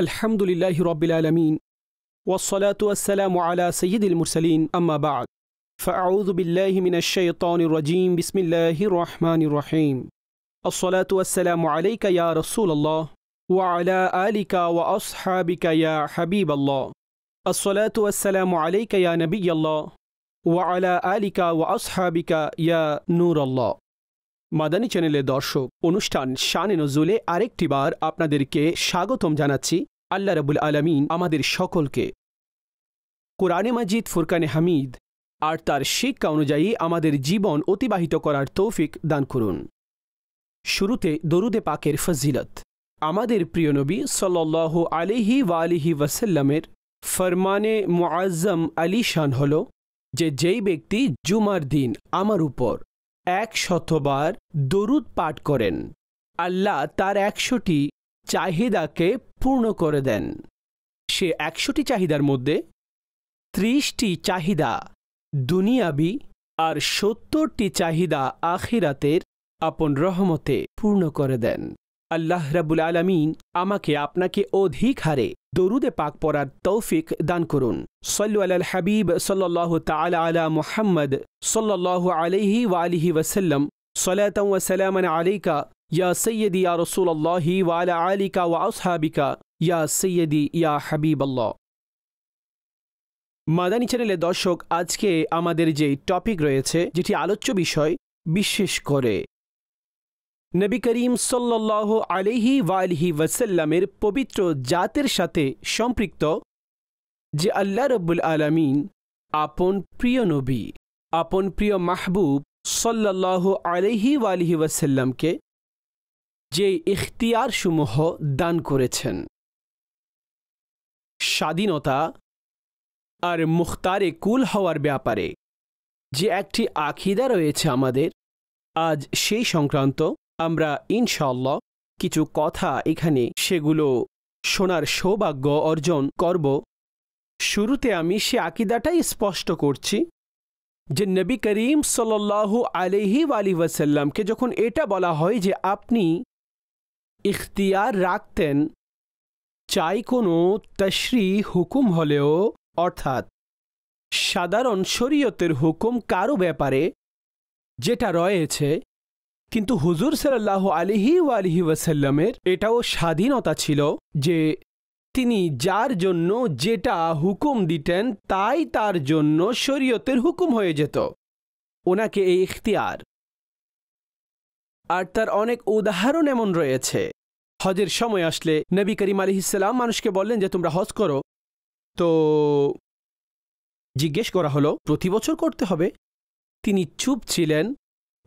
الحمد لله رب العالمين والصلاة والسلام على سيد المرسلين أما بعد فأعوذ بالله من الشيطان الرجيم بسم الله الرحمن الرحيم الصلاة والسلام عليك يا رسول الله وعلى آلك وأصحابك يا حبيب الله الصلاة والسلام عليك يا نبي الله وعلى آلك وأصحابك يا نور الله মাদানী চ্যানেলের দর্শক অনুষ্ঠান শানে নজুলে আরেকটিবার আপনাদেরকে স্বাগতম জানাচ্ছি আল্লাহ রাবুল আলমিন আমাদের সকলকে কোরআনে মাজিদ, ফুরকানে হামিদ আর তার শিক্ষা অনুযায়ী আমাদের জীবন অতিবাহিত করার তৌফিক দান করুন। শুরুতে দরুদে পাকের ফজিলত। আমাদের প্রিয় নবী সাল্লাহ আলিহি ওয়ালিহি ওয়াসাল্লামের ফরমানে মুআজ্জম আলী শান হল যে যেই ব্যক্তি জুমার দিন আমার উপর এক শতবার দরুদ পাঠ করেন, আল্লাহ তার একশোটি চাহিদাকে পূর্ণ করে দেন। সে একশোটি চাহিদার মধ্যে ত্রিশটি চাহিদা দুনিয়াবি আর সত্তরটি চাহিদা আখিরাতের আপন রহমতে পূর্ণ করে দেন। আল্লাহ রাবুল আলমিন আমাকে আপনাকে অধিক হারে দরুদে পাক পড়ার তৌফিক দান করুন। সল্লু আল হাবিব সল্লাহ তালা আলা মোহাম্মদ সল্লাহ আলহি ওয়ালিহি ওয়াসাল্লাম সলাতাম ওয়াসালামন আলাইকা ইয়া সৈয়দি ইয়া রসুল ওয়ালা আলিকা ওয়া আসহাবিকা ইয়া সৈয়দি ইয়া হাবিব মাদানী চ্যানেলে দর্শক, আজকে আমাদের যে টপিক রয়েছে, যেটি আলোচ্য বিষয়, বিশেষ করে। নবী করিম সাল্লাহ আলিহি ওয়ালহি ওয়াসাল্লামের পবিত্র জাতের সাথে সম্পৃক্ত, যে আল্লাহ রব্বুল আলমিন আপন প্রিয় নবী, আপন প্রিয় মাহবুব সাল্লাহ আলহি ওয়ালিহি ওয়াসাল্লামকে যে ইখতিয়ারসমূহ দান করেছেন। স্বাধীনতা আর মুখতারে কুল হওয়ার ব্যাপারে যে একটি আখিদা রয়েছে আমাদের, আজ সেই সংক্রান্ত আমরা ইনশাল্লাহ কিছু কথা এখানে সেগুলো শোনার সৌভাগ্য অর্জন করব। শুরুতে আমি সে আকিদাটাই স্পষ্ট করছি যে নবী করিম সাল্লাহ আলহি আলি ওয়াসাল্লামকে যখন এটা বলা হয় যে আপনি ইখতিয়ার রাখতেন, চাই কোনো তশরি হুকুম হলেও, অর্থাৎ সাধারণ শরীয়তের হুকুম কারও ব্যাপারে যেটা রয়েছে, কিন্তু হুজুর সাল্লাহ আলিহি আলিহি ওয়াসাল্লামের এটাও স্বাধীনতা ছিল যে তিনি যার জন্য যেটা হুকুম দিতেন তাই তার জন্য শরীয়তের হুকুম হয়ে যেত। ওনাকে এই ইখতিয়ার আর তার অনেক উদাহরণ এমন রয়েছে। হজের সময় আসলে নবী করিম আলিহিসাল্লাম মানুষকে বললেন যে, তোমরা হজ করো। তো জিজ্ঞেস করা হলো, প্রতি বছর করতে হবে? তিনি চুপ ছিলেন,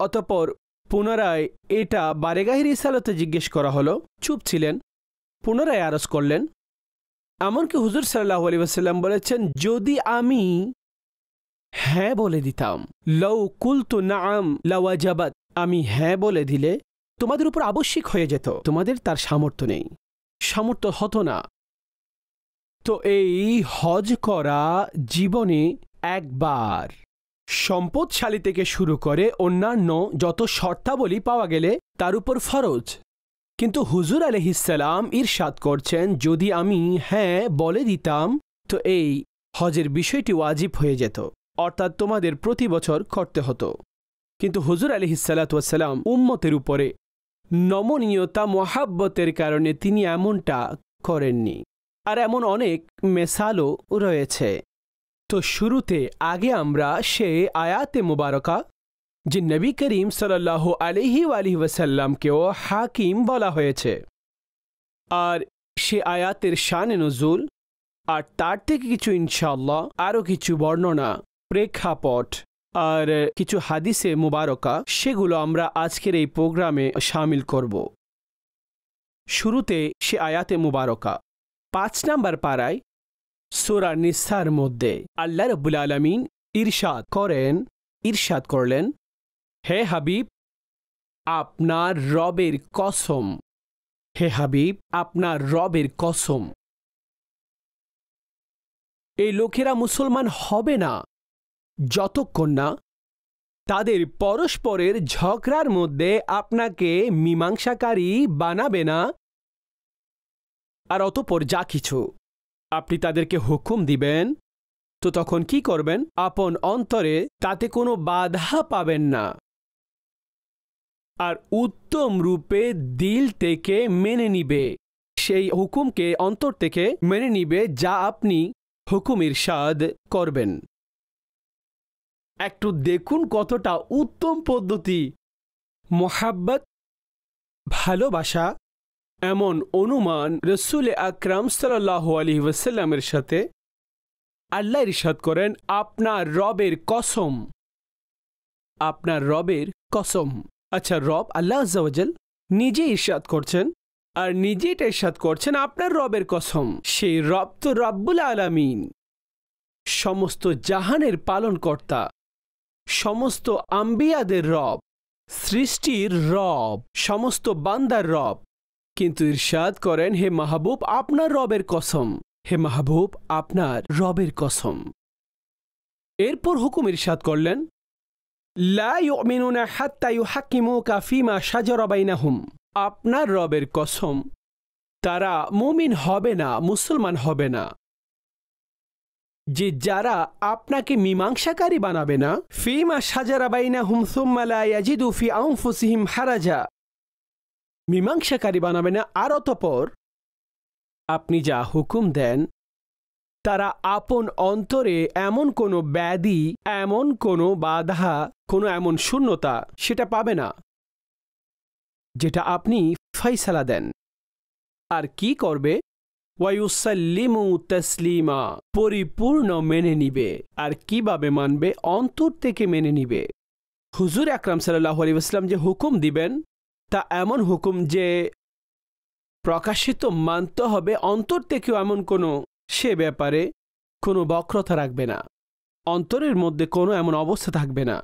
অতপর পুনরায় এটা বারেগাহির ইসালতে জিজ্ঞেস করা হলো, চুপ ছিলেন, পুনরায় আরজ করলেন। এমনকি হুজুর সাল্লাহ আলী ওসাল্লাম বলেছেন, যদি আমি হ্যাঁ বলে দিতাম লৌ কুলতু নাম লাওয়াজাবাত আমি হ্যাঁ বলে দিলে তোমাদের উপর আবশ্যিক হয়ে যেত। তোমাদের তার সামর্থ্য নেই। সামর্থ্য হতো না। তো এই হজ করা জীবনে একবার সম্পদশালী থেকে শুরু করে অন্যান্য যত শর্তাবলী পাওয়া গেলে তার উপর ফরজ। কিন্তু হুজুর আলহিসাল্লাম ইরশাদ করছেন, যদি আমি হ্যাঁ বলে দিতাম, তো এই হজের বিষয়টি ওয়াজিব হয়ে যেত। অর্থাৎ তোমাদের প্রতি বছর করতে হতো। কিন্তু হুজুর আলহিসাল্লাতাম উম্মতের উপরে নমনীয়তা, মহাব্বতের কারণে তিনি এমনটা করেননি। আর এমন অনেক মেসালও রয়েছে। তো শুরুতে আগে আমরা সে আয়াতে মুবারকা, যে নবী করিম সাল্লাহ আলিহি আলহি ওয়াসাল্লামকেও হাকিম বলা হয়েছে। আর সে আয়াতের শানে নজুল, আর তার থেকে কিছু ইনশাল্লাহ আরও কিছু বর্ণনা, প্রেক্ষাপট আর কিছু হাদিসে মুবারকা, সেগুলো আমরা আজকের এই প্রোগ্রামে সামিল করব। শুরুতে সে আয়াতে মুবারকা। পাঁচ নাম্বার পাড়ায়, সোরা নিসার মধ্যে আল্লাহ রব্বুল আলমিন ঈর্ষাদ করেন ঈর্ষাদ করলেন, হে হাবিব, আপনার রবের কসম, হে হাবিব, আপনার রবের কসম। এই লোকেরা মুসলমান হবে না। যতক্ষণ না তাদের পরস্পরের ঝগড়ার মধ্যে আপনাকে মীমাংসাকারী বানাবে না। আর অতপর যা কিছু আপনি তাদেরকে হুকুম দিবেন, তো তখন কি করবেন? আপন অন্তরে তাতে কোনো বাধা পাবেন না। আর উত্তম রূপে দিল থেকে মেনে নিবে। সেই হুকুমকে অন্তর থেকে মেনে নিবে যা আপনি হুকুমের ইরশাদ করবেন। একটু দেখুন কতটা উত্তম পদ্ধতি। মোহাব্বত, ভালোবাসা, এমন অনুমান রসুল আকরাম সাল্লাহ আলী ওয়াসাল্লামের সাথে আল্লাহ ইরশাদ করেন, আপনার রবের কসম, আপনার রবের কসম। আচ্ছা রব আল্লাহ আজ্জাওয়াজাল নিজে ইরশাদ করছেন আর নিজে এটা ইরশাদ করছেন আপনার রবের কসম। সেই রব তো রব্বুল আলামিন, সমস্ত জাহানের পালনকর্তা। সমস্ত আম্বিয়াদের রব, সৃষ্টির রব, সমস্ত বান্দার রব। কিন্তু ইরশাদ করেন, হে মাহবুব, আপনার রবের কসম। হে মাহবুব, আপনার রবের কসম। এরপর হুকুম ইরশাদ করলেন আপনার রবের কসম, তারা মুমিন হবে না, মুসলমান হবে না। যে যারা আপনাকে মীমাংসাকারী বানাবে না, ফিমা সাজারা বাইনা হুম সুম্মালা ইয়াজিদু ফি আউনফুসিহিম হারাজা। মীমাংসাকারী বানাবে না আর অতপর। আপনি যা হুকুম দেন, তারা আপন অন্তরে এমন কোনো ব্যাধি, এমন কোনো বাধা, কোনো এমন শূন্যতা সেটা পাবে না, যেটা আপনি ফাইসালা দেন। আর কি করবে? ওয়ায়ুসাল্লিমু তসলিমা পরিপূর্ণ মেনে নিবে। আর কীভাবে মানবে? অন্তর থেকে মেনে নিবে। হুজুর আকরাম সাল্লাহ আলী ইসলাম যে হুকুম দিবেন, তা এমন হুকুম যে প্রকাশিত মানতে হবে, অন্তর থেকেও এমন কোনো সে ব্যাপারে কোনো বক্রতা রাখবে না। অন্তরের মধ্যে কোনো এমন অবস্থা থাকবে না।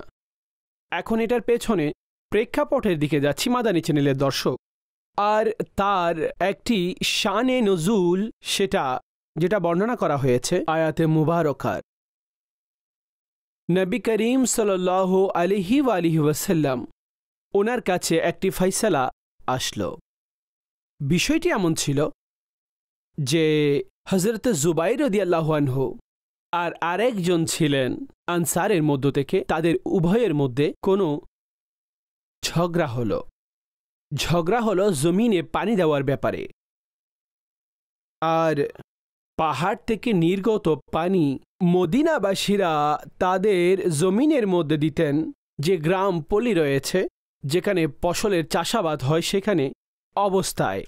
এখন এটার পেছনে প্রেক্ষাপটের দিকে যাচ্ছি। মাদানি চ্যানেলের দর্শক আর তার একটি শানে নজুল সেটা, যেটা বর্ণনা করা হয়েছে আয়াতে মুবারকার। নবী করিম সাল আলিহি আলিহি ওয়াসাল্লাম ওনার কাছে একটি ফৈসলা আসলো। বিষয়টি এমন ছিল যে হজরত জুবাইর দিয়াল্লাহানহু আর আরেকজন ছিলেন আনসারের মধ্য থেকে, তাদের উভয়ের মধ্যে কোনো ঝগড়া হলো। ঝগড়া হলো জমিনে পানি দেওয়ার ব্যাপারে। আর পাহাড় থেকে নির্গত পানি মদিনাবাসীরা তাদের জমিনের মধ্যে দিতেন, যে গ্রাম পল্লী রয়েছে, যেখানে ফসলের চাষাবাদ হয় সেখানে অবস্থায়।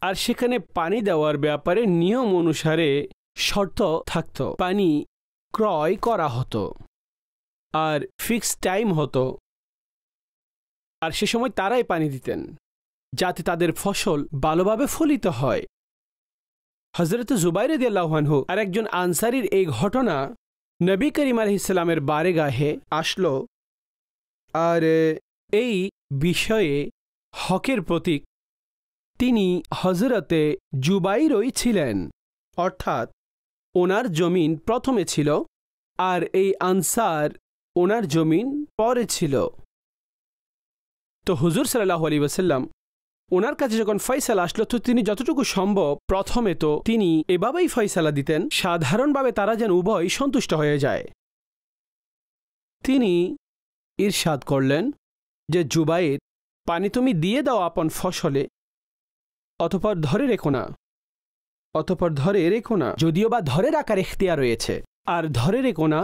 আর সেখানে পানি দেওয়ার ব্যাপারে নিয়ম অনুসারে শর্ত থাকত, পানি ক্রয় করা হতো। আর ফিক্সড টাইম হতো আর সে সময় তারাই পানি দিতেন, যাতে তাদের ফসল ভালোভাবে ফলিত হয়। হজরত জুবাইর দিয়াল্লাহানহু আর একজন আনসারির এই ঘটনা নবী করিম আলহিসাল্লামের বারেগাহে আসলো। আর এই বিষয়ে হকের প্রতীক তিনি হজরতে জুবাইরই ছিলেন। অর্থাৎ ওনার জমিন প্রথমে ছিল আর এই আনসার ওনার জমিন পরে ছিল। তো হুজুর সাল্লাহ আলী ওসাল্লাম ওনার কাছে যখন ফয়সালা আসলো, তো তিনি যতটুকু সম্ভব প্রথমে তো তিনি এভাবেই ফয়সালা দিতেন, সাধারণভাবে তারা যেন উভয় সন্তুষ্ট হয়ে যায়। তিনি ঈর্ষাদ করলেন যে, জুবাইর, পানি তুমি দিয়ে দাও আপন ফসলে, অতপর ধরে রেখো না, অতপর ধরে রেখো না, যদিও বা ধরে রাখার এখতিয়ার রয়েছে, আর ধরে রেখো না,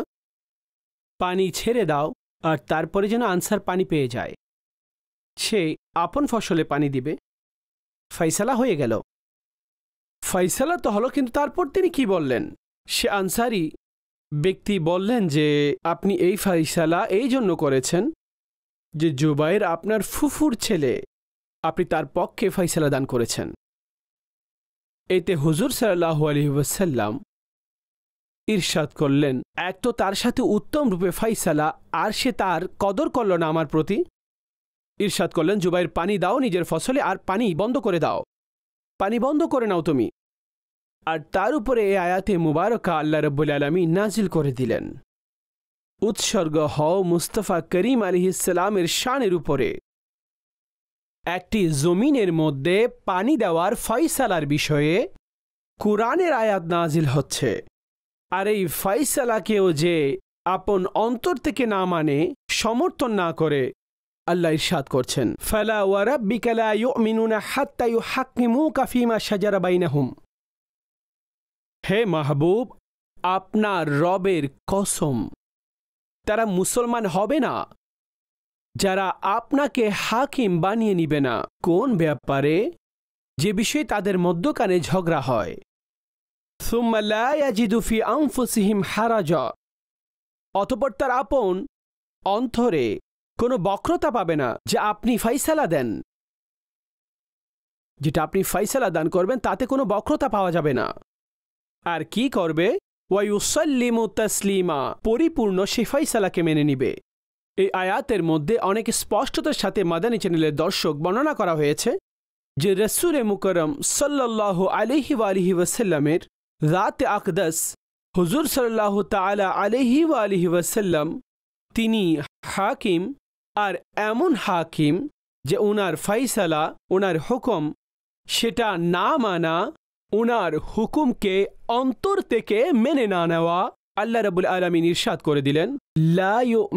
পানি ছেড়ে দাও, আর তারপরে যেন আনসার পানি পেয়ে যায়। সে আপন ফসলে পানি দিবে। ফাইসালা হয়ে গেল। ফয়সালা তো হলো, কিন্তু তারপর তিনি কি বললেন? সে আনসারি ব্যক্তি বললেন যে, আপনি এই ফাইসালা এই জন্য করেছেন যে জুবাইর আপনার ফুফুর ছেলে, আপনি তার পক্ষে ফাইসালা দান করেছেন। এতে হুজুর সাল্লাহ আলী ওয়াসাল্লাম ঈর্ষাদ করলেন, এক তো তার সাথে উত্তম রূপে ফাইসালা আর সে তার কদর করল না আমার প্রতি? ঈর্ষাদ করলেন, জুবাইর, পানি দাও নিজের ফসলে আর পানি বন্ধ করে দাও। পানি বন্ধ করে নাও তুমি। আর তার উপরে এ আয়াতে মুবারকা আল্লাহ রব্বুল আলমী নাজিল করে দিলেন। উৎসর্গ হও মুস্তফা করিম আলিহিসালামের শানের উপরে। একটি জমিনের মধ্যে পানি দেওয়ার ফয়সালার বিষয়ে কোরআনের আয়াত নাজিল হচ্ছে। আর এই ফয়সালাকেও যে আপন অন্তর থেকে না মানে সমর্থন না করে আল্লাহ ইরশাদ করছেন। ফালা ওয়ারাব্বিকা লা ইউমিনুনা হাত্তা ইউহাক্কিমুকা ফীমা শাজারা বাইনাহুম। হে মাহবুব, আপনার রবের কসম, তারা মুসলমান হবে না, যারা আপনাকে হাকিম বানিয়ে নিবে না। কোন ব্যাপারে? যে বিষয়ে তাদের মধ্যকানে ঝগড়া হয়। সুম্মা লা ইয়াজিদু ফি আনফুসিহিম হারাজা, অতপর তার আপন অন্তরে কোনো বক্রতা পাবে না যে আপনি ফাইসালা দেন। যেটা আপনি ফাইসালা দান করবেন, তাতে কোনো বক্রতা পাওয়া যাবে না। আর কি করবে? ওয়াইউসাল্লিমু তাসলিমা, পরিপূর্ণ সে ফাইসালাকে মেনে নিবে। এই আয়াতের মধ্যে অনেক স্পষ্টতার সাথে মাদানী চ্যানেলের দর্শক বর্ণনা করা হয়েছে যে রসুরে মুকরম সাল্লাহ আলহি আলহি ওয়াসাল্লামের রাত আকদস, হুজুর সাল্লাহ তালা আলহি আলহি ওয়াসাল্লাম, তিনি হাকিম আর এমন হাকিম যে ওনার ফাইসালা ওনার হুকুম, সেটা না মানা ওনার হুকুমকে অন্তর থেকে মেনে না নেওয়া আল্লাহ রাবুল আলমিন ইরশাদ করে দিলেন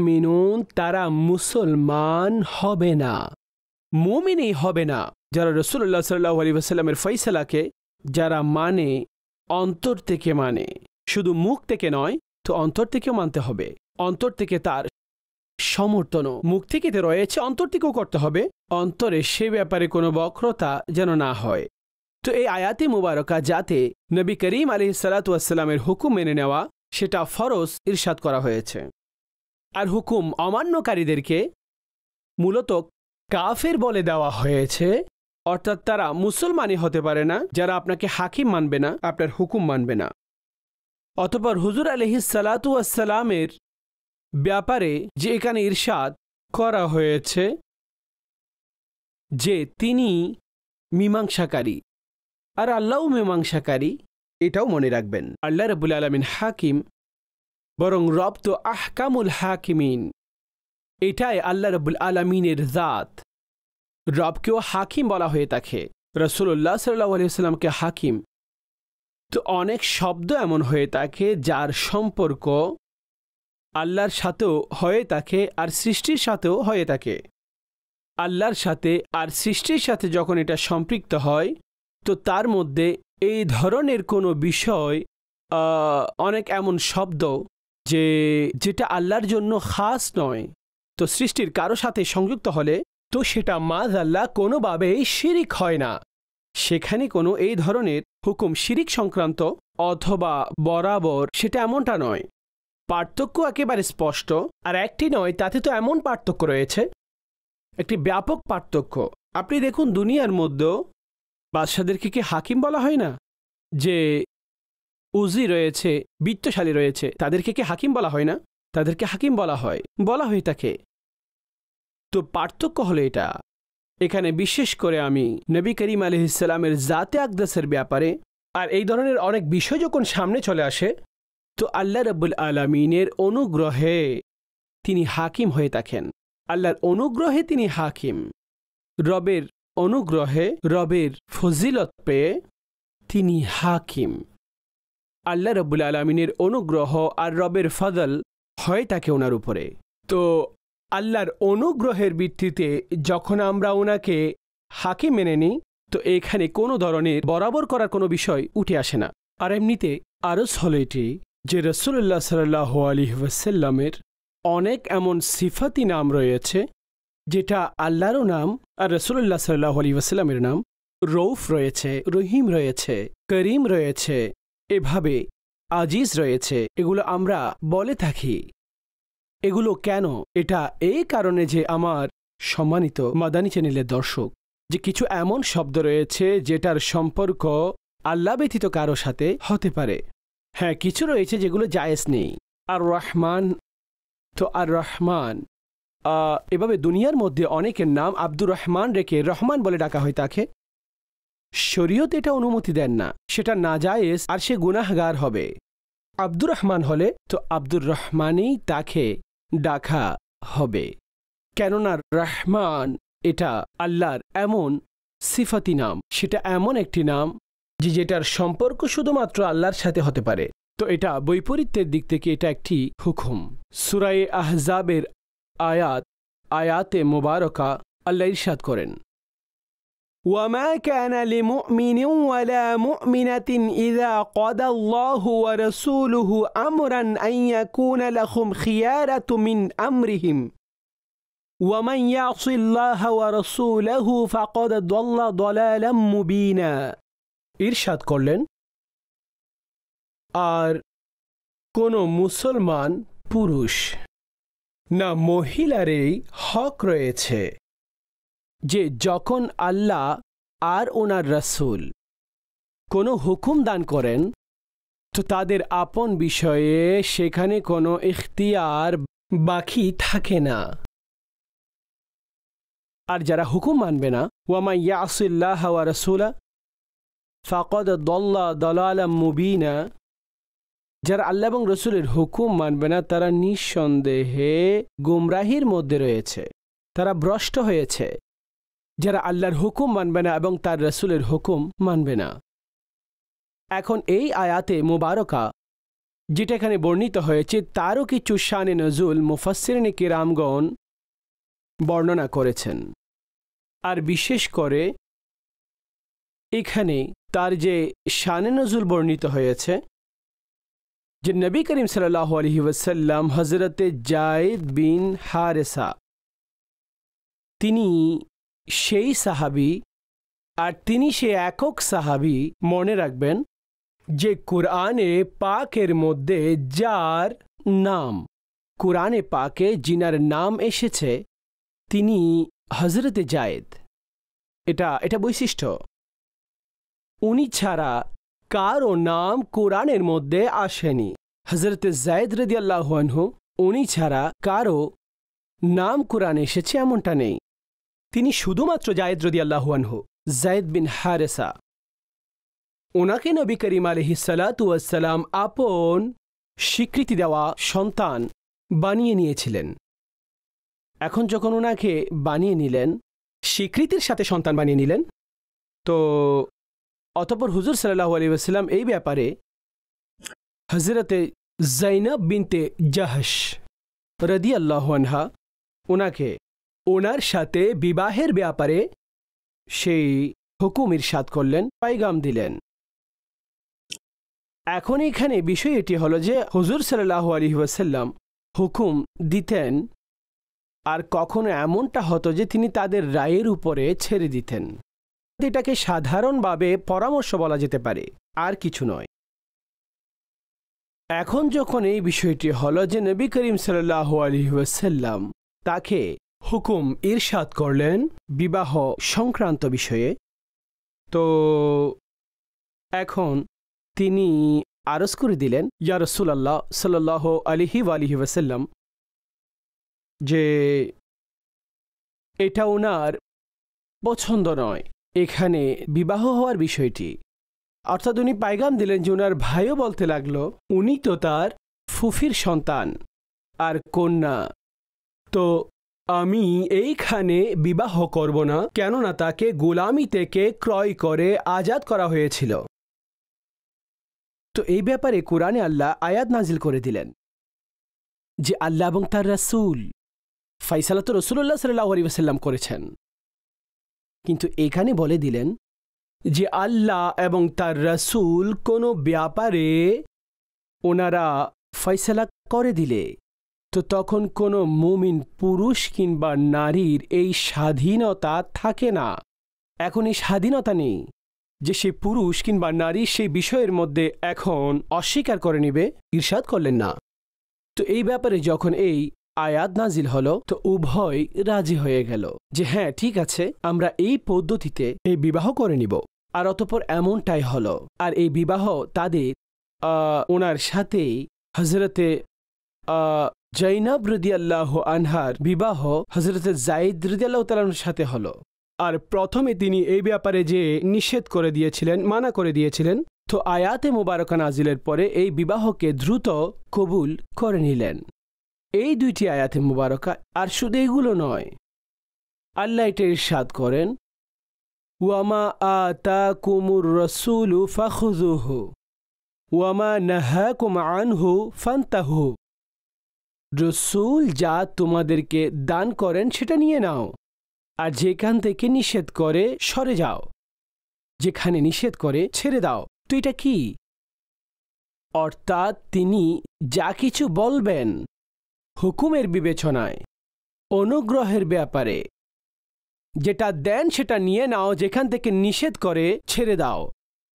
মিনুন তারা মুসলমান হবে না, মুমিনই হবে না। যারা রসুল্লাহ সাল্লাহ আলী ওসাল্লামের ফৈসালাকে যারা মানে অন্তর থেকে মানে। শুধু মুখ থেকে নয়, তো অন্তর থেকেও মানতে হবে। অন্তর থেকে তার সমর্থনও। মুখ থেকে তো রয়েছে অন্তর থেকেও করতে হবে, অন্তরে সে ব্যাপারে কোনো বক্রতা যেন না হয়। তো এই আয়াতি মুবারকা যাতে নবী করিম আলি সালাতামের হুকুম মেনে নেওয়া, সেটা ফরজ ইরশাদ করা হয়েছে। আর হুকুম অমান্যকারীদেরকে মূলত কাফের বলে দেওয়া হয়েছে, অর্থাৎ তারা মুসলমানই হতে পারে না, যারা আপনাকে হাকিম মানবে না, আপনার হুকুম মানবে না। অতপর হুজুর আলহি সালাতামের ব্যাপারে যে এখানে ইরশাদ করা হয়েছে, যে তিনি মীমাংসাকারী। আর আল্লাহও মীমাংসাকারী, এটাও মনে রাখবেন। আল্লাহ রবুল আলমিন হাকিম, বরং রব তো আহকামুল হাকিমিন। এটাই আল্লাহ রবুল আলমিনের জাত। রবকেও হাকিম বলা হয়ে থাকে। রসুল্লাহ সাল্লাহ আলিয়াল্লামকে হাকিম। তো অনেক শব্দ এমন হয়ে থাকে যার সম্পর্ক আল্লাহর সাথেও হয়ে থাকে আর সৃষ্টির সাথেও হয়ে থাকে। আল্লাহর সাথে আর সৃষ্টির সাথে যখন এটা সম্পৃক্ত হয়, তো তার মধ্যে এই ধরনের কোনো বিষয় অনেক এমন শব্দ যে, যেটা আল্লাহর জন্য খাস নয়। তো সৃষ্টির কারও সাথে সংযুক্ত হলে, তো সেটা মাজ আল্লাহ কোনোভাবেই শিরিক হয় না। সেখানে কোনো এই ধরনের হুকুম শিরিক সংক্রান্ত অথবা বরাবর সেটা এমনটা নয়। পার্থক্য একেবারে স্পষ্ট, আর একটি নয়, তাতে তো এমন পার্থক্য রয়েছে। একটি ব্যাপক পার্থক্য। আপনি দেখুন, দুনিয়ার মধ্যেও বাদশাদেরকে কি হাকিম বলা হয় না? যে উজি রয়েছে, বিত্তশালী রয়েছে, তাদেরকে কি হাকিম বলা হয় না? তাদেরকে হাকিম বলা হয়। বলা হয়ে থাকে তো পার্থক্য হলো এটা। এখানে বিশেষ করে আমি নবী করিম আলহিসাল্লামের জাতে আকদাসের ব্যাপারে, আর এই ধরনের অনেক বিষয় যখন সামনে চলে আসে তো আল্লাহ রব্বুল আলমিনের অনুগ্রহে তিনি হাকিম হয়ে থাকেন। আল্লাহর অনুগ্রহে তিনি হাকিম। রবের অনুগ্রহে, রবের ফজিলত পেয়ে তিনি হাকিম। আল্লাহ রব্বুল আলমিনের অনুগ্রহ আর রবের ফজল হয় তাকে ওনার উপরে। তো আল্লাহর অনুগ্রহের ভিত্তিতে যখন আমরা ওনাকে হাকিম মেনে নিই, তো এখানে কোনো ধরনের বরাবর করার কোনো বিষয় উঠে আসে না। আর এমনিতে আরস হল এটি যে রসুল্লাহ সাল্লাহ আলী ওয়াসাল্লামের অনেক এমন সিফাতি নাম রয়েছে, যেটা আল্লাহরও নাম আর রসুল্লাহ সাল্লাহ আলী ওয়াসাল্লামের নাম রৌফ রয়েছে, রহিম রয়েছে, করিম রয়েছে, এভাবে আজিজ রয়েছে, এগুলো আমরা বলে থাকি। এগুলো কেন? এটা এই কারণে যে আমার সম্মানিত মাদানী চ্যানেলের দর্শক, যে কিছু এমন শব্দ রয়েছে যেটার সম্পর্ক আল্লাহ ব্যতীত কারও সাথে হতে পারে। হ্যাঁ কিছু রয়েছে যেগুলো জায়েজ নেই। আর রহমান তো আর রহমান এভাবে দুনিয়ার মধ্যে অনেকের নাম আব্দুর রহমান রেখে রহমান বলে ডাকা হয় তাকে। শরীয়ত এটা অনুমতি দেন না। সেটা না জায়েজ, আর সে গুনাহগার হবে। আব্দুর রহমান হলে তো আব্দুর রহমানই তাকে ডাকা হবে। কেননা রহমান এটা আল্লাহর এমন সিফাতি নাম। সেটা এমন একটি নাম যে যেটার সম্পর্ক শুধুমাত্র আল্লাহর সাথে হতে পারে তো এটা বৈপরীত্যের দিক থেকে এটা একটি হুকুম সুরায়ে আহজাবের আয়াত আয়াতে মোবারকা আল্লাহ ইরশাদ করেন وما كان لمؤمن ولا مؤمنة إذا قضى الله ورسوله أمرا أن يكون لهم خيارة من أمرهم ومن يعص الله ورسوله فقد ضل ضلالا مبينا ইরশাদ করলেন, আর কোনো মুসলমান পুরুষ না মহিলারই হক রয়েছে, যে যখন আল্লাহ আর ওনার রসুল কোনো হুকুম দান করেন, তো তাদের আপন বিষয়ে সেখানে কোনো ইখতিয়ার বাকি থাকে না। আর যারা হুকুম মানবে না ওয়ামা ইয়াসুল্লাহ ওয়া রসুলা ফাকদ দল্লা দলালাম মুবিনা। যারা আল্লাহ এবং রসুলের হুকুম মানবে না, তারা নিঃসন্দেহে গুমরাহির মধ্যে রয়েছে। তারা ভ্রষ্ট হয়েছে। যারা আল্লাহর হুকুম মানবে না এবং তার রসুলের হুকুম মানবে না। এখন এই আয়াতে মুবারকা, যেটা এখানে বর্ণিত হয়েছে, তারও কিছু শানে নজুল মুফাসিরনে কিরামগণ বর্ণনা করেছেন। আর বিশেষ করে এখানে তার যে শানে নজুল বর্ণিত হয়েছে, যে নবী করিম সাল্লাহ আলহি ওয়াসাল্লাম হজরতে জায়দ বিন হারেসা, তিনি সেই সাহাবি আর তিনি সে একক সাহাবি মনে রাখবেন যে কোরআনে পাকের মধ্যে যার নাম, কোরআনে পাকে জিনার নাম এসেছে, তিনি হজরতে জায়েদ। এটা এটা বৈশিষ্ট্য। উনি ছাড়া কারও নাম কোরআনের মধ্যে আসেনি। হজরতে জায়দ রদি আল্লাহনহু উনি ছাড়া কারও নাম কোরআন এসেছে এমনটা নেই। তিনি শুধুমাত্র জায়দ রদি আল্লাহনহু জায়দ বিন হারেসা। ওনাকে নবী করিম আলহিসাল্লাম আপন স্বীকৃতি দেওয়া সন্তান বানিয়ে নিয়েছিলেন। এখন যখন ওনাকে বানিয়ে নিলেন, স্বীকৃতির সাথে সন্তান বানিয়ে নিলেন, তো অতপর হুজুর সাল্লাহ আলী ওসাল্লাম এই ব্যাপারে হজরতে জাইনাব বিনতে জাহস রদি আল্লাহনহা ওনাকে ওনার সাথে বিবাহের ব্যাপারে সেই হুকুম ইরশাদ করলেন, পাইগাম দিলেন। এখন এখানে বিষয় এটি হলো যে হুজুর সাল্লাহ আলী ওয়াসাল্লাম হুকুম দিতেন আর কখনো এমনটা হতো যে তিনি তাদের রায়ের উপরে ছেড়ে দিতেন। এটাকে সাধারণভাবে পরামর্শ বলা যেতে পারে, আর কিছু নয়। এখন যখন এই বিষয়টি হলো যে নবী করিম সাল্লাহ আলী ওয়াসাল্লাম তাকে হুকুম ইরশাদ করলেন বিবাহ সংক্রান্ত বিষয়ে, তো এখন তিনি আরজ করে দিলেন, ইয়া রসুলাল্লাহ সাল্লাহ আলিহি আলিহি ওয়াসাল্লাম, যে এটা ওনার পছন্দ নয়। এখানে বিবাহ হওয়ার বিষয়টি। অর্থাৎ উনি পাইগাম দিলেন যে ওনার ভাইও বলতে লাগল, উনি তো তার ফুফির সন্তান আর কন্যা। তো আমি এইখানে বিবাহ করব না, কেননা তাকে গোলামি থেকে ক্রয় করে আজাদ করা হয়েছিল। তো এই ব্যাপারে কোরআনে আল্লাহ আয়াত নাজিল করে দিলেন যে আল্লাহ এবং তার রাসুল ফাইসালা তো রসুল্লাহ সাল্লাহ আলী করেছেন। কিন্তু এখানে বলে দিলেন যে আল্লাহ এবং তার রাসুল কোনো ব্যাপারে ওনারা ফয়সালা করে দিলে, তো তখন কোনো মুমিন পুরুষ কিংবা নারীর এই স্বাধীনতা থাকে না। এখন এই স্বাধীনতা নেই যে সে পুরুষ কিংবা নারী সেই বিষয়ের মধ্যে এখন অস্বীকার করে নিবে ঈর্ষাদ করলেন না। তো এই ব্যাপারে যখন এই আয়াত নাজিল হলো, তো উভয় রাজি হয়ে গেল যে হ্যাঁ ঠিক আছে, আমরা এই পদ্ধতিতে এই বিবাহ করে নিব। আর অতপর এমনটাই হলো। আর এই বিবাহ তাদের ওনার সাথেই হজরতে জৈনাব রদি আল্লাহ আনহার বিবাহ হজরতে জাইদ রদি আল্লাহ তালার সাথে হলো। আর প্রথমে তিনি এই ব্যাপারে যে নিষেধ করে দিয়েছিলেন, মানা করে দিয়েছিলেন, তো আয়াতে মুবারকা নাজিলের পরে এই বিবাহকে দ্রুত কবুল করে নিলেন। এই দুইটি আয়াতে মুবারকা আর শুধু এগুলো নয়। আল্লাহ এটা ইরশাদ করেন, ওয়ামা আতা কুমুর রসুলু ফাখুজুহু ওয়ামা নাহাকুম আনহু ফান্তাহু। রসুল যা তোমাদেরকে দান করেন সেটা নিয়ে নাও, আর যেখান থেকে নিষেধ করে সরে যাও। যেখানে নিষেধ করে ছেড়ে দাও। তো এটা কি? অর্থাৎ তিনি যা কিছু বলবেন হুকুমের বিবেচনায়, অনুগ্রহের ব্যাপারে। যেটা দেন সেটা নিয়ে নাও, যেখান থেকে নিষেধ করে, ছেড়ে দাও।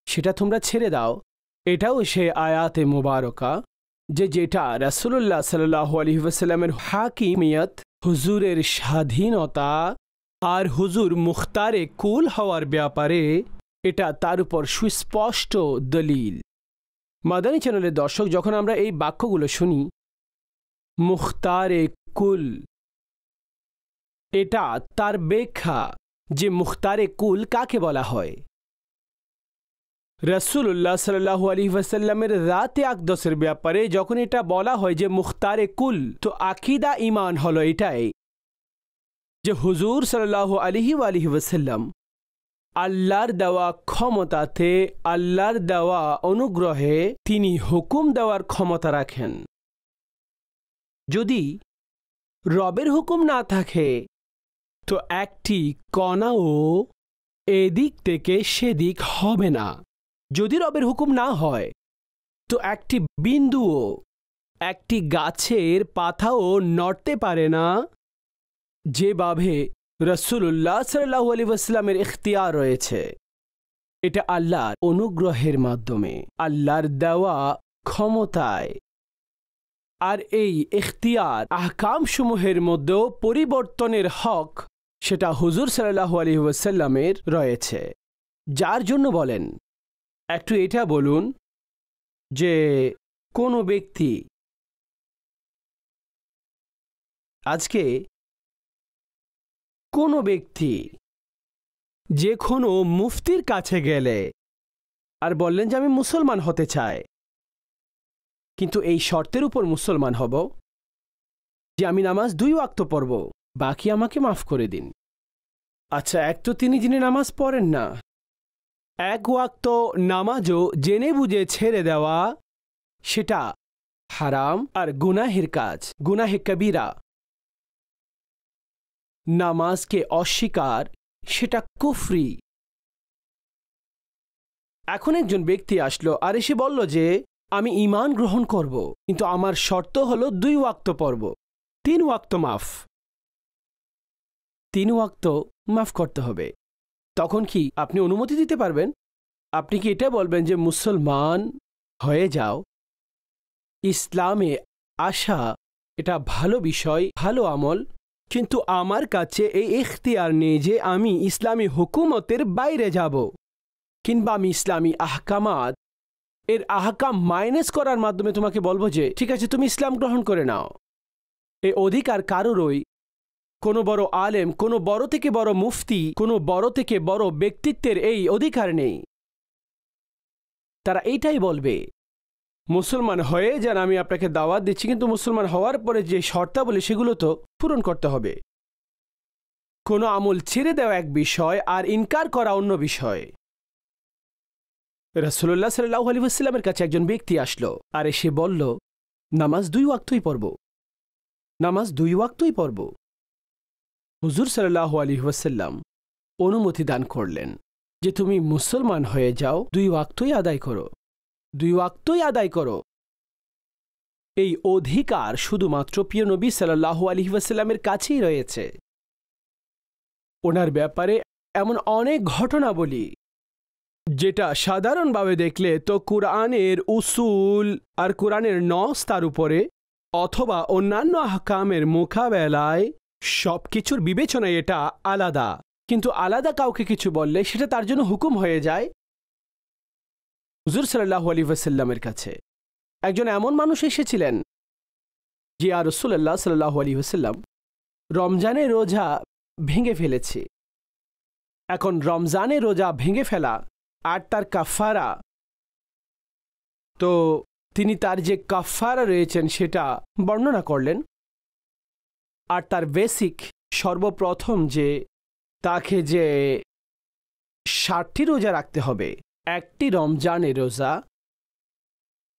সেটা তোমরা ছেড়ে দাও। এটাও সে আয়াতে মোবারকা, যে যেটা রাসুল্লাহ সাল্লাহ আলহিহাস্লামের হাকিমিয়ত, হুজুরের স্বাধীনতা আর হুজুর মুখতারে কুল হওয়ার ব্যাপারে, এটা তার উপর সুস্পষ্ট দলিল। মাদানী চ্যানেলের দর্শক, যখন আমরা এই বাক্যগুলো শুনি মুখতারে কুল। এটা তার ব্যাখ্যা যে মুখতারে কুল কাকে বলা হয়? রসুল্লাহ সাল্লাহু আলী ওয়াসাল্লামের রাতে আকদসের ব্যাপারে যখন এটা বলা হয় যে মুখতারে কুল, তো আকিদা ইমান হলো এটাই যে হুজুর সাল্লাহ আলিহি আলিহি ওয়াসাল্লাম আল্লাহর দেওয়া ক্ষমতাতে, আল্লাহর দেওয়া অনুগ্রহে তিনি হুকুম দেওয়ার ক্ষমতা রাখেন। যদি রবের হুকুম না থাকে, তো একটি কণাও এদিক থেকে সেদিক হবে না। যদি রবের হুকুম না হয়, তো একটি বিন্দুও, একটি গাছের পাতাও নড়তে পারে না। যেভাবে রসুল্লাহ সাল্লাহ আলী ওয়াস্লামের ইখতিয়ার রয়েছে, এটা আল্লাহর অনুগ্রহের মাধ্যমে, আল্লাহর দেওয়া ক্ষমতায় আর এই ইখতিয়ার আহকামসমূহের মধ্যেও পরিবর্তনের হক সেটা হুজুর সাল্লাহ আলী ওয়াসাল্লামের রয়েছে। যার জন্য বলেন, একটু এটা বলুন যে কোনো ব্যক্তি আজকে কোনো ব্যক্তি যে কোনো মুফতির কাছে গেলে আর বললেন যে আমি মুসলমান হতে চাই কিন্তু এই শর্তের উপর মুসলমান হব যে আমি নামাজ দুই ওয়াক্ত পড়ব, বাকি আমাকে মাফ করে দিন। আচ্ছা এক তো তিনি যিনি নামাজ পড়েন না, এক ওয়াক্ত নামাজও জেনে বুঝে ছেড়ে দেওয়া, সেটা হারাম আর গুনাহের কাজ, গুনাহে কবিরা। নামাজকে অস্বীকার, সেটা কুফরি। এখন একজন ব্যক্তি আসলো আর এসে বলল যে আমি ইমান গ্রহণ করব, কিন্তু আমার শর্ত হলো দুই ওয়াক্ত পর্ব তিন ওয়াক্ত মাফ। তিন ওয়াক্ত মাফ করতে হবে। তখন কি আপনি অনুমতি দিতে পারবেন? আপনি কি এটা বলবেন যে মুসলমান হয়ে যাও? ইসলামে আসা এটা ভালো বিষয়, ভালো আমল, কিন্তু আমার কাছে এই এখতিয়ার নেই যে আমি ইসলামী হুকুমতের বাইরে যাব, কিংবা আমি ইসলামী আহকামাত এর আহকাম মাইনাস করার মাধ্যমে তোমাকে বলব যে, ঠিক আছে, তুমি ইসলাম গ্রহণ করে নাও। এ অধিকার কারোরই, কোনো বড় আলেম, কোনো বড় থেকে বড় মুফতি, কোনো বড় থেকে বড় ব্যক্তিত্বের এই অধিকার নেই। তারা এইটাই বলবে, মুসলমান হয়ে যান, আমি আপনাকে দাওয়াত দিচ্ছি। কিন্তু মুসলমান হওয়ার পরে যে শর্তাবলী, সেগুলো তো পূরণ করতে হবে। কোনো আমল ছেড়ে দেওয়া এক বিষয় আর ইনকার করা অন্য বিষয়। রসুল্লাহ সাল্লাহ আলী আসলামের কাছে একজন ব্যক্তি আসলো আর এসে বলল, নামাজ দুই ওয়াক্তই পড়ব। নামাজ দুই ওয়াক্তই পড়ব। হুজুর সাল্লাহ আলী ওয়াসাল্লাম অনুমতি দান করলেন যে, তুমি মুসলমান হয়ে যাও, দুই ওয়াক্তই আদায় করো। দুই ওয়াক্তই আদায় করো। এই অধিকার শুধুমাত্র প্রিয় নবী সাল্লাহ আলী ওয়াসাল্লামের কাছেই রয়েছে। ওনার ব্যাপারে এমন অনেক ঘটনা বলি যেটা সাধারণভাবে দেখলে তো কোরআনের উসুল আর কোরআনের নস তার উপরে, অথবা অন্যান্য আহকামের মোকাবেলায় সব কিছুর বিবেচনায় এটা আলাদা। কিন্তু আলাদা কাউকে কিছু বললে সেটা তার জন্য হুকুম হয়ে যায় হুজুর সাল্লাহ আলী ওয়াসাল্লামের কাছে। একজন এমন মানুষ এসেছিলেন যে আর রসুল্লাহ সাল্লাহ আলী ওসাল্লাম রমজানের রোজা ভেঙে ফেলেছে। এখন রমজানের রোজা ভেঙে ফেলা আর তার কাফারা তো তিনি তার যে কাফারা রয়েছেন সেটা বর্ণনা করলেন। আর তার বেসিক সর্বপ্রথম যে তাকে যে ষাটটি রোজা রাখতে হবে, একটি রমজানের রোজা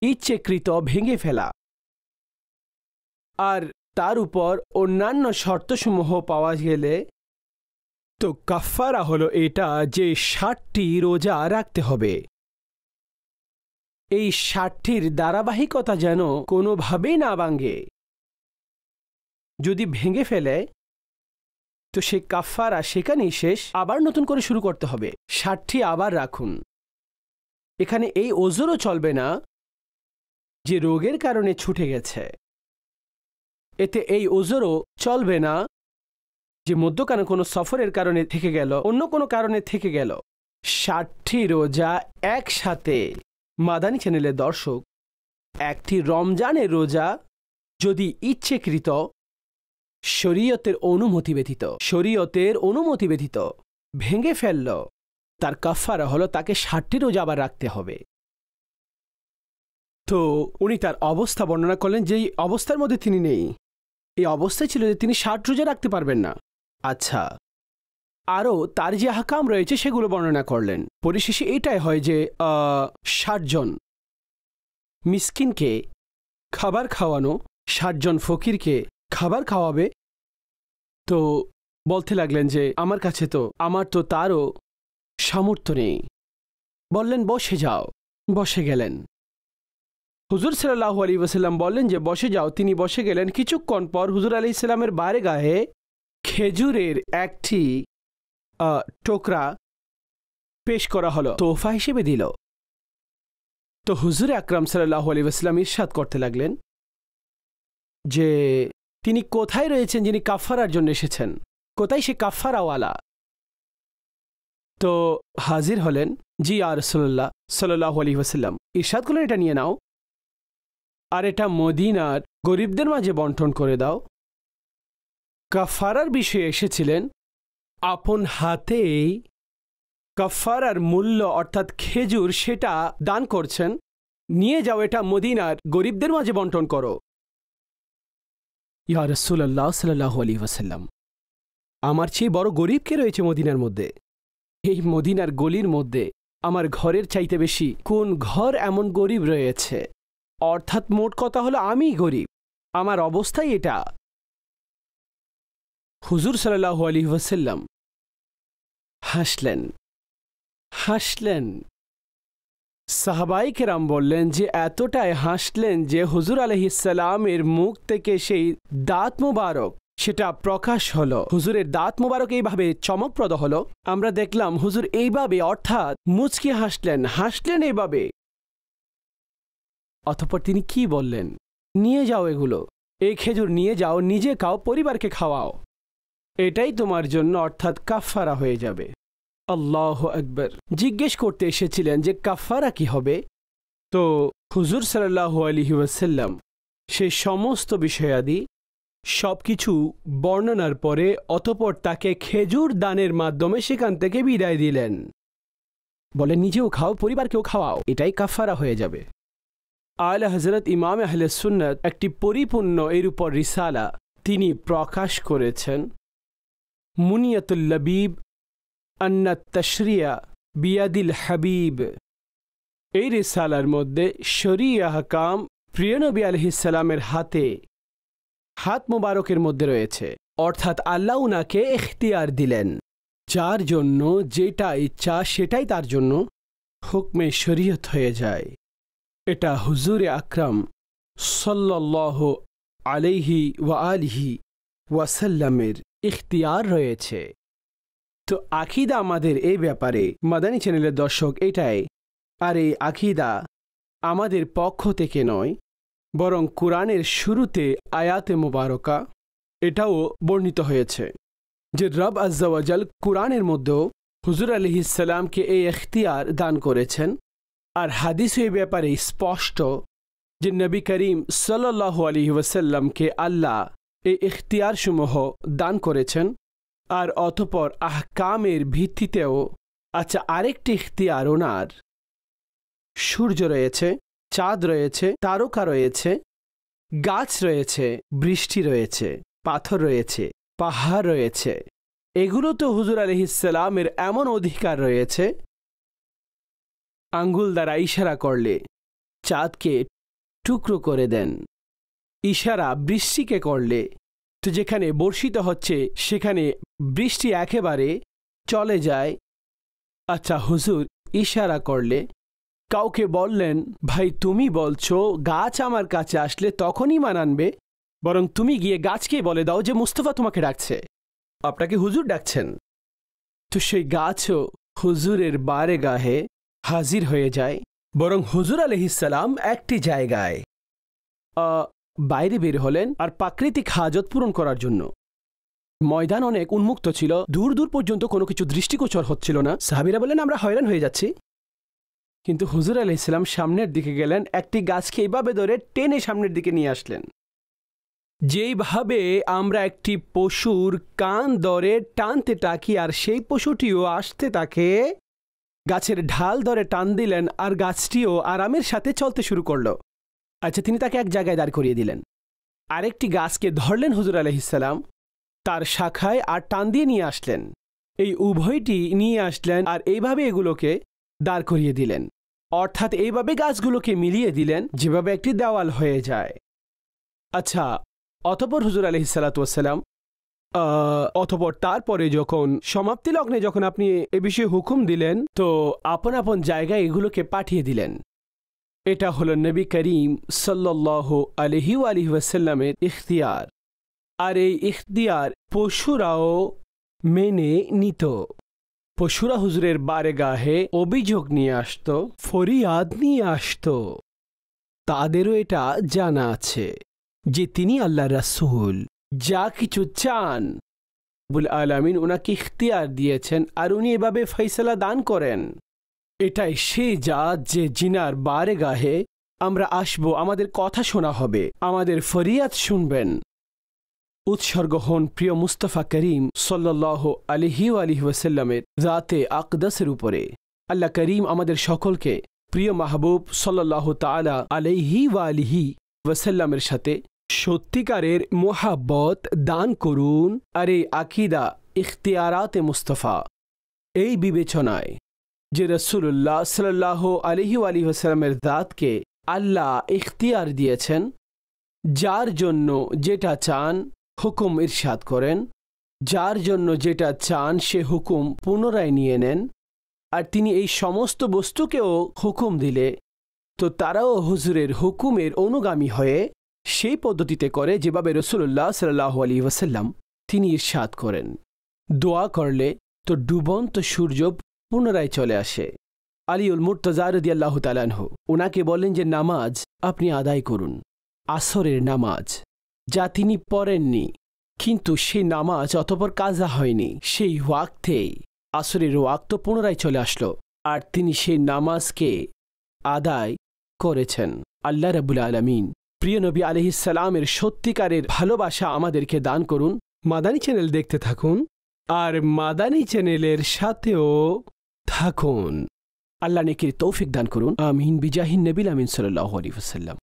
ইচ্ছেকৃত ভেঙে ফেলা। আর তার উপর অন্যান্য শর্তসমূহ পাওয়া গেলে তো কাফারা হলো এটা যে ষাটটি রোজা রাখতে হবে। এই ষাটটির ধারাবাহিকতা যেন কোনোভাবেই না ভাঙে। যদি ভেঙে ফেলে, তো সে কাফারা সেখানেই শেষ, আবার নতুন করে শুরু করতে হবে। ষাটটি আবার রাখুন। এখানে এই ওজোরও চলবে না যে রোগের কারণে ছুটে গেছে। এতে এই ওজোরও চলবে না যে মধ্যকানে কোনো সফরের কারণে থেকে গেল, অন্য কোনো কারণে থেকে গেল। ষাটটি রোজা একসাথে। মাদানী চ্যানেলের দর্শক, একটি রমজানের রোজা যদি ইচ্ছেকৃত, শরীয়তের অনুমতি ব্যতীত, শরীয়তের অনুমতি ব্যতীত ভেঙে ফেলল, তার কাফারা হলো তাকে ষাটটি রোজা আবার রাখতে হবে। তো উনি তার অবস্থা বর্ণনা করলেন যে অবস্থার মধ্যে তিনি নেই। এই অবস্থায় ছিল যে তিনি ষাট রোজা রাখতে পারবেন না। আচ্ছা। আরও তার যে হাকাম রয়েছে সেগুলো বর্ণনা করলেন। পরিশেষে এটাই হয় যে ষাটজন মিসকিনকে খাবার খাওয়ানো ষাটজন ফকিরকে খাবার খাওয়াবে। তো বলতে লাগলেন যে, আমার কাছে তো, আমার তো তারও সামর্থ্য নেই। বললেন, বসে যাও। বসে গেলেন। হুজুর সাল্লাহ আলী ওসাল্লাম বললেন যে, বসে যাও। তিনি বসে গেলেন। কিছুক্ষণ পর হুজুর আলি ইসলামের বাইরে গায়ে খেজুরের একটি টোকরা পেশ করা হলো। তোফা হিসেবে দিল। তো হুজুর আকরাম সাল্লাহ আলী ওসাল্লাম ইরশাদ করতে লাগলেন যে, তিনি কোথায় রয়েছেন যিনি কাফারার জন্য এসেছেন? কোথায় সে কাফারাওয়ালা তো হাজির হলেন, জি আর রসল্লাহ সাল্লাহ আলী ওসাল্লাম ইরশাদ করলেন, এটা নিয়ে নাও। আর এটা মদিনার গরিবদের মাঝে বন্টন করে দাও। কাফারার বিষয়ে এসেছিলেন, আপন হাতেই কাফারার মূল্য অর্থাৎ খেজুর সেটা দান করছেন, নিয়ে যাও এটা মদিনার গরিবদের মাঝে বন্টন করো। ইয়া রসুল্লাহ সাল্লাহ আলী ওয়াসাল্লাম, আমার চেয়ে বড় গরিব কে রয়েছে মদিনার মধ্যে? এই মদিনার গলির মধ্যে আমার ঘরের চাইতে বেশি কোন ঘর এমন গরিব রয়েছে? অর্থাৎ মোট কথা হলো আমি গরিব। আমার অবস্থাই এটা। হুজুর সাল্লাহ আলী ওয়াসাল্লাম হাসলেন। হাসলেন। সাহাবাই কেরাম বললেন যে, এতটাই হাসলেন যে হুজুর আলহিসাল্লামের মুখ থেকে সেই দাঁত মুবারক, সেটা প্রকাশ হলো। হুজুরের দাঁত মুবারক এইভাবে চমকপ্রদ হলো। আমরা দেখলাম হুজুর এইভাবে, অর্থাৎ মুচকি হাসলেন হাসলেন এইভাবে। অতপর তিনি কি বললেন? নিয়ে যাও এগুলো। এই খেজুর নিয়ে যাও, নিজে খাও, পরিবারকে খাওয়াও। এটাই তোমার জন্য অর্থাৎ কাফারা হয়ে যাবে। আল্লাহ আকবর। জিজ্ঞেস করতে এসেছিলেন যে কাফারা কি হবে? তো হুজুর সাল্লাহ আলহি ওয়াসাল্লাম সে সমস্ত বিষয়াদি সব কিছু বর্ণনার পরে অতপর তাকে খেজুর দানের মাধ্যমে সেখান থেকে বিদায় দিলেন। বলে, নিজেও খাও, পরিবারকেও খাওয়াও, এটাই কাফারা হয়ে যাবে। আল হজরত ইমাম আহলে সুন্নত একটি পরিপূর্ণ এর উপর রিসালা তিনি প্রকাশ করেছেন। মুনিয়াতুল্লবিব আন্না তশরিয়া বিয়াদিল হাবিব। এই রিসালার মধ্যে শরিয়া হকাম প্রিয়নবী আলহিসাল্লামের হাতে হাত মুবারকের মধ্যে রয়েছে। অর্থাৎ আল্লাহ উনাকে এখতিয়ার দিলেন। যার জন্য যেটা ইচ্ছা সেটাই তার জন্য হুকমে শরীয়ত হয়ে যায়। এটা হুজুরে আকরাম সল্লাহ আলাইহি ওয়া আলিহি ওয়াসাল্লামের ইখতিয়ার রয়েছে। তো আখিদা আমাদের এই ব্যাপারে, মাদানী চ্যানেলের দর্শক এটাই, আর এই আখিদা আমাদের পক্ষ থেকে নয়, বরং কোরআনের শুরুতে আয়াতে মুবারকা এটাও বর্ণিত হয়েছে, যে রব আজ্জাওয়াজাল কোরআনের মধ্যেও হুজুর আলহিসাল্লামকে এই এখতিয়ার দান করেছেন, আর হাদিস এই ব্যাপারে স্পষ্ট যে নবী করিম সাল্লাহ আলী ওয়াসাল্লামকে আল্লাহ এই ইখতিয়ারসমূহ দান করেছেন, আর অতপর আহকামের ভিত্তিতেও আচ্ছা আরেকটি ইখতিয়ার ওনার। সূর্য রয়েছে, চাঁদ রয়েছে, তারকা রয়েছে, গাছ রয়েছে, বৃষ্টি রয়েছে, পাথর রয়েছে, পাহাড় রয়েছে। এগুলো তো হুজুর আলহিসামের এমন অধিকার রয়েছে, আঙ্গুল দ্বারা ইশারা করলে চাঁদকে টুকরো করে দেন। ইশারা বৃষ্টিকে করলে। তো যেখানে বর্ষিত হচ্ছে, সেখানে বৃষ্টি একেবারে চলে যায়। আচ্ছা হুজুর, ইশারা করলে। কাউকে বললেন, ভাই, তুমি বলছো, গাছ আমার কাছে আসলে তখনই মানানবে, বরং তুমি গিয়ে গাছকে বলে দাও যে মুস্তফা তোমাকে ডাকছে। আপনাকে হুজুর ডাকছেন। তো সেই গাছও হুজুরের বারে গাহে হাজির হয়ে যায়, বরং হুজুর আলহিসাল্লাম একটি জায়গায়। বাইরে বের হলেন আর প্রাকৃতিক হাজত পূরণ করার জন্য। ময়দান অনেক উন্মুক্ত ছিল। দূর দূর পর্যন্ত কোনো কিছু দৃষ্টিগোচর হচ্ছিল না। সাহাবিরা বলেন আমরা হয়রান হয়ে যাচ্ছি। কিন্তু হুজুর আলি ইসলাম সামনের দিকে গেলেন, একটি গাছকে এইভাবে ধরে টেনে সামনের দিকে নিয়ে আসলেন। যেইভাবে আমরা একটি পশুর কান দরে টানতে টাকি আর সেই পশুটিও আসতে তাকে গাছের ঢাল ধরে টান দিলেন আর গাছটিও আরামের সাথে চলতে শুরু করল। আচ্ছা তিনি তাকে এক জায়গায় দাঁড় করিয়ে দিলেন। আরেকটি গাছকে ধরলেন হুজুর আলহিসাল্লাম তার শাখায় আর টান দিয়ে নিয়ে আসলেন। এই উভয়টি নিয়ে আসলেন আর এইভাবে এগুলোকে দাঁড় করিয়ে দিলেন। অর্থাৎ এইভাবে গাছগুলোকে মিলিয়ে দিলেন, যেভাবে একটি দেওয়াল হয়ে যায়। আচ্ছা অতপর হুজুর আলহিসাল্লাতুয়াসাল্লাম অতপর তারপরে যখন সমাপ্তি লগ্নে যখন আপনি এ বিষয়ে হুকুম দিলেন, তো আপন আপন জায়গায় এগুলোকে পাঠিয়ে দিলেন। এটা হলো নবী করিম সাল্লাহ আলহি আলহি ওয়াসাল্লামের ইখতিয়ার। আর এই ইখতিয়ার পশুরাও মেনে নিত। পশুরা হুজুরের বারে গাহে অভিযোগ নিয়ে আসত, ফরিয়াদ নিয়ে আসত। তাদেরও এটা জানা আছে যে তিনি আল্লাহ রাসুল, যা কিছু চান বুল আলামিন ওনাকে ইখতিয়ার দিয়েছেন আর উনি এভাবে ফৈসলা দান করেন। এটাই সেই জাত যে জিনার বারে গাহে, আমরা আসব, আমাদের কথা শোনা হবে, আমাদের ফরিয়াদ শুনবেন। উৎসর্গ হন প্রিয় মুস্তফা করিম সাল্লাহ আলিহি আলিহি ওয়াসাল্লামের রাতে আকদাসের উপরে। আল্লাহ করিম আমাদের সকলকে প্রিয় মাহবুব সাল্লাহ তালা আলিহি আলিহি ওয়াসাল্লামের সাথে সত্যিকারের মোহাব্বত দান করুন আর এই আকিদা ইখতিয়ারাতে মুস্তফা। এই বিবেচনায় যে রসুল্লাহ সাল্লাহ আলহি আলী ওসালামের দাঁতকে আল্লাহ ইখতিয়ার দিয়েছেন, যার জন্য যেটা চান হুকুম ইরশাদ করেন, যার জন্য যেটা চান সে হুকুম পুনরায় নিয়ে নেন, আর তিনি এই সমস্ত বস্তুকেও হুকুম দিলে, তো তারাও হুজুরের হুকুমের অনুগামী হয়ে সেই পদ্ধতিতে করে যেভাবে রসুল্লাহ সাল্লাহ আলী ওসাল্লাম তিনি ইরশাদ করেন। দোয়া করলে তো ডুবন্ত সূর্য পুনরায় চলে আসে। আলিউল মুর্তজারদি আল্লাহ তালানহ ওনাকে বলেন যে, নামাজ আপনি আদায় করুন। আসরের নামাজ যা তিনি পড়েননি, কিন্তু সেই নামাজ অতপর কাজা হয়নি। সেই ওয়াক্তেই আসরের ওয়াক্ত পুনরায় চলে আসলো আর তিনি সেই নামাজকে আদায় করেছেন। আল্লাহ রবুল আলমিন, প্রিয় নবী আলহিসাল্লামের সত্যিকারের ভালোবাসা আমাদেরকে দান করুন। মাদানী চ্যানেল দেখতে থাকুন। আর মাদানী চ্যানেলের সাথেও থাকুন। আল্লাহ নেকির তৌফিক দান করুন। আমিন। বিজাহিন নবিল আমিন সাল্লাহ আলী ওসাল্লাম